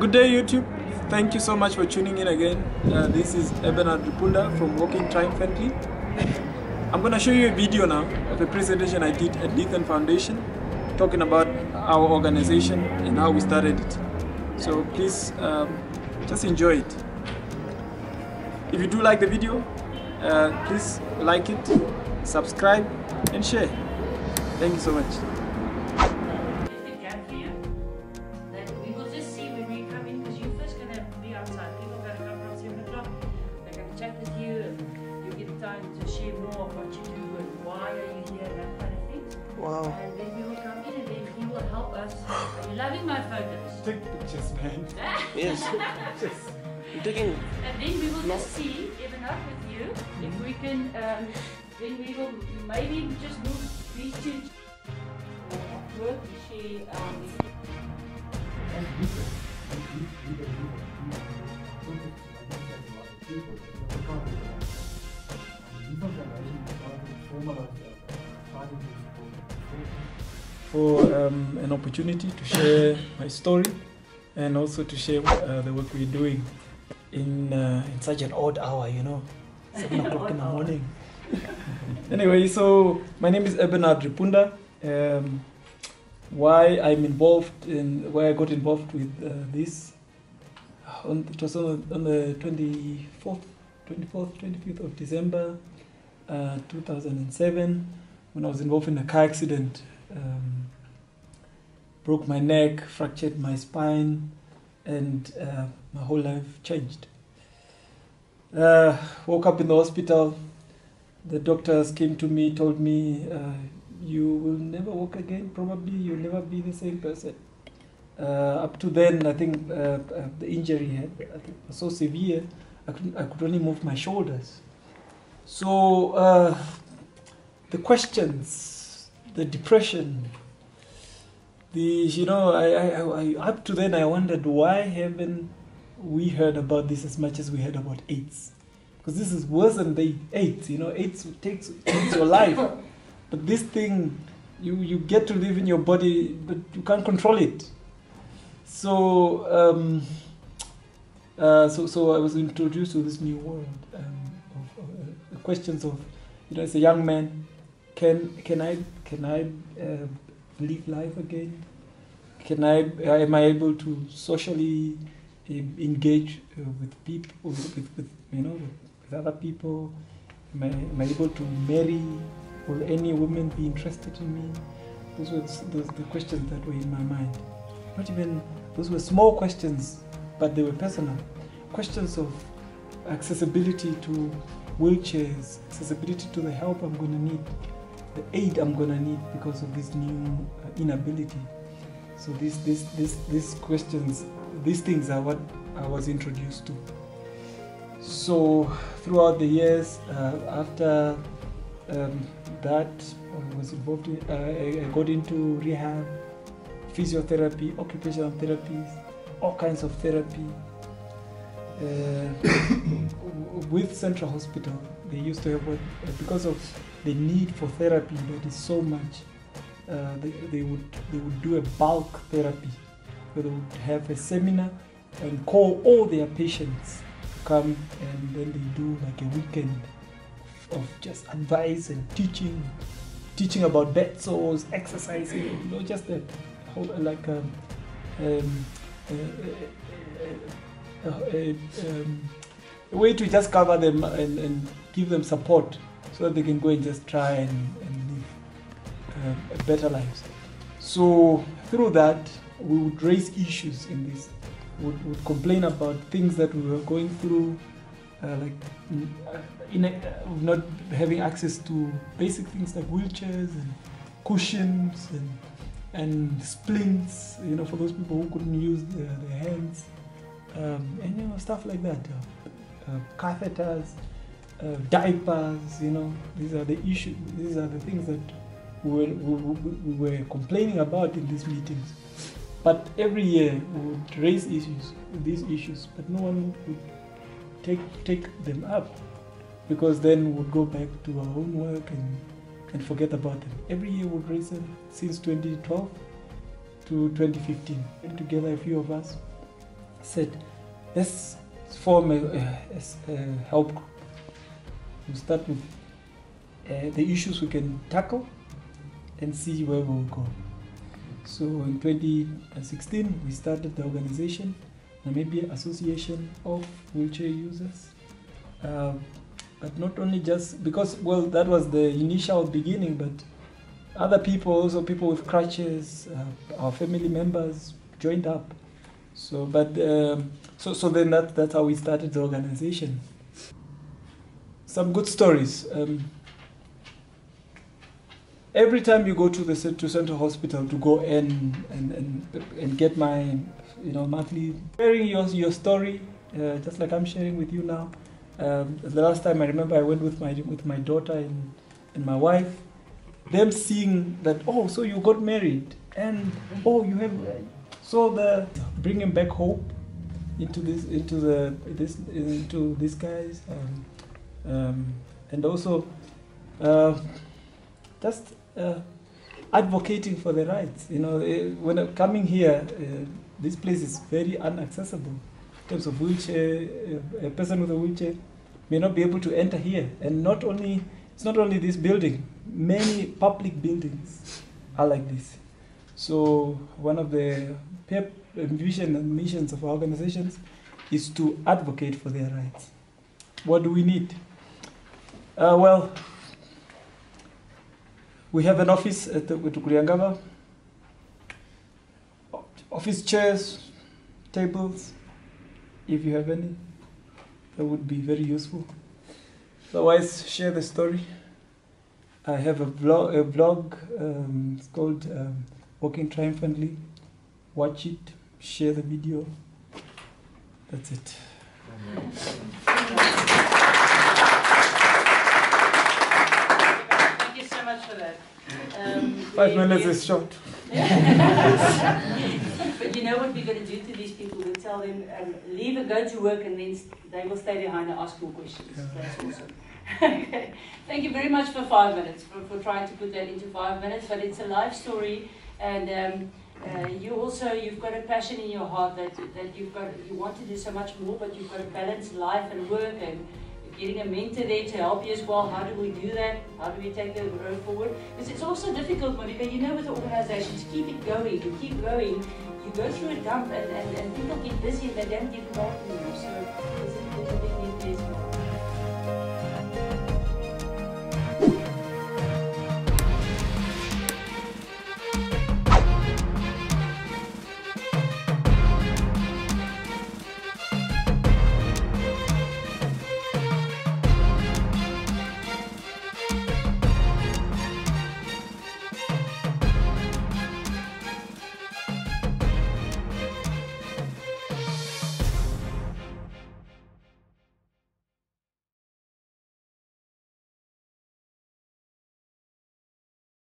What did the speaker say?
Good day, YouTube. Thank you so much for tuning in again. Uh, this is Ebenhard Ripunda from Walking Triumphantly. I'm going to show you a video now of a presentation I did at Lithon Foundation talking about our organization and how we started it. So please um, just enjoy it. If you do like the video, uh, please like it, subscribe, and share. Thank you so much. Take pictures, man. Yes. You're taking. And then we will just see, even up with you, if we can, um, then we will maybe just move these two work, she, um, for um, an opportunity to share my story and also to share uh, the work we're doing in uh, in such an odd hour, you know, seven o'clock in the morning. anyway, so my name is Ebenhard Ripunda. Um, why I'm involved in why I got involved with uh, this on, it was on, the- on the 24th, 24th, 25th of December, uh, 2007, when I was involved in a car accident. Um, broke my neck, fractured my spine, and uh, my whole life changed. Uh, woke up in the hospital. The doctors came to me, told me, uh, "You will never walk again. Probably you'll never be the same person." Uh, up to then, I think uh, uh, the injury had was so severe, I could I could only move my shoulders. So the questions, the depression, the you know I, I, I up to then I wondered why haven't we heard about this as much as we heard about AIDS, because this is worse than the AIDS. You know, AIDS takes takes your life, but this thing you you get to live in your body, but you can't control it. So um, uh, so so I was introduced to this new world um, of, uh, questions of you know as a young man, can can I can I uh, live life again? Can I am I able to socially um, engage uh, with people with, with, you know with, with other people? Am I, am I able to marry? Will any woman be interested in me? Those were those the questions that were in my mind. Not even those were small questions, but they were personal. Questions of accessibility to wheelchairs, accessibility to the help I'm going to need, the aid I'm going to need because of this new uh, inability. So these this this these questions, these things are what I was introduced to. So throughout the years, uh, after um, that, I was involved. In, uh, I got into rehab, physiotherapy, occupational therapies, all kinds of therapy. Uh, with Central Hospital, they used to have what, uh, because of the need for therapy that is so much. Uh, they, they would they would do a bulk therapy, where they would have a seminar and call all their patients to come, and then they do like a weekend of just advice and teaching, teaching about bed sores, exercising, you know, just a whole like um, um, uh, uh, uh, uh, um, a way to just cover them and, and give them support so that they can go and just try and, and live uh, a better lives. So through that, we would raise issues in this. Would, would complain about things that we were going through, uh, like mm, uh, in a, uh, not having access to basic things like wheelchairs and cushions and and splints. You know, for those people who couldn't use their, their hands, um, and you know stuff like that. Uh, uh, catheters, uh, diapers. You know, these are the issues. These are the things that we were, we, we, we were complaining about in these meetings. But every year we would raise issues, these issues, but no one would take take them up because then we'd go back to our own work and, and forget about them. Every year we'd raise them since 2012 to 2015. And together, a few of us I said, let's form a, a, a help group. We start with uh, the issues we can tackle and see where we'll go. So in 2016, we started the organization, Namibia Association of Wheelchair Users. Uh, but not only just because, well, that was the initial beginning, but other people, also people with crutches, uh, our family members joined up. So, but um, so so then that that's how we started the organization. Some good stories. Um, every time you go to the to Central Hospital to go and and, and and get my you know monthly sharing your your story, uh, just like I'm sharing with you now. Um, the last time I remember I went with my with my daughter and, and my wife. Them seeing that oh so you got married and oh you have so the bringing back hope into this into the this into these guys um, um, and also uh, just uh, advocating for the rights. You know, eh, when I'm coming here, uh, this place is very inaccessible in terms of wheelchair. uh, A person with a wheelchair may not be able to enter here, and not only it's not only this building. Many public buildings are like this. So one of the vision and missions of our organizations is to advocate for their rights. What do we need? Uh, well, we have an office at the Kutukuriangaba. Office chairs, tables, if you have any, that would be very useful. Otherwise, share the story. I have a blog, a blog um, it's called um, Walking Triumphantly. Watch it, share the video. That's it. Thank you so much for that. Um, Five we- minutes we- is short. But you know what we're going to do to these people? We tell them, um, leave and go to work, and then they will stay behind and ask more questions. Yeah. That's awesome. okay. Thank you very much for five minutes, for, for trying to put that into five minutes. But it's a life story, and um, uh, you also you've got a passion in your heart that that you've got you want to do so much more, but you've got to balance life and work and. Getting a mentor there to help you as well. How do we do that? How do we take the road forward? Because it's also difficult, Monica. You know, with the organizations, keep it going. You keep going you go through a dump and, and, and people get busy and they don't get involved anymore. So